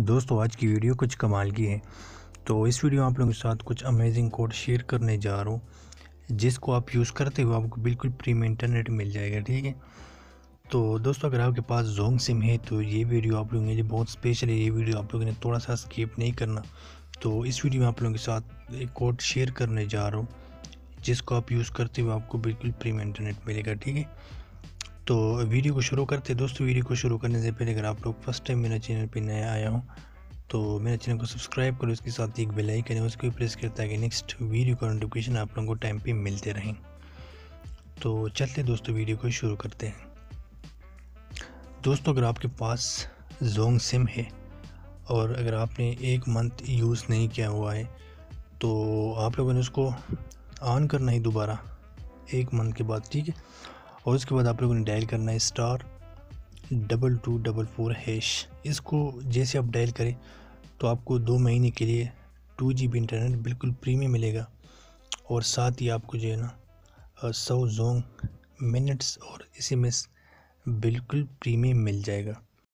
दोस्तों, आज की वीडियो कुछ कमाल की है। तो इस वीडियो में आप लोगों के साथ कुछ अमेजिंग कोड शेयर करने जा रहा हूँ, जिसको आप यूज़ करते हुए आपको बिल्कुल प्री में इंटरनेट मिल जाएगा, ठीक है? तो दोस्तों, अगर आपके पास जोंग सिम है तो ये वीडियो आप लोगों के लिए बहुत स्पेशल है। ये वीडियो आप लोगों ने थोड़ा सा स्किप नहीं करना। तो इस वीडियो में आप लोगों के साथ एक कोड शेयर करने जा रहा हूँ, जिसको आप यूज़ करते हुए आपको बिल्कुल प्री में इंटरनेट मिलेगा, ठीक है? तो वीडियो को शुरू करते दोस्तों, वीडियो को शुरू करने से पहले अगर आप लोग फ़र्स्ट टाइम मेरे चैनल पर नया आया हूँ तो मेरे चैनल को सब्सक्राइब करो। उसके साथ एक बेल आइकन है, उसको प्रेस करता है कि नेक्स्ट वीडियो का नोटिफिकेशन आप लोगों को टाइम पे मिलते रहें। तो चलते दोस्तों, वीडियो को शुरू करते हैं। दोस्तों, अगर आपके पास जोंग सिम है और अगर आपने एक मंथ यूज़ नहीं किया हुआ है तो आप लोगों ने उसको ऑन करना ही दोबारा, एक मंथ के बाद, ठीक है? और उसके बाद आप लोगों ने डायल करना है star double two double four hash इसको जैसे आप डायल करें तो आपको दो महीने के लिए टू जी बी इंटरनेट बिल्कुल प्रीमियम मिलेगा। और साथ ही आपको जो है ना सौ जोंग मिनट्स और एस एम एस बिल्कुल प्रीमियम मिल जाएगा।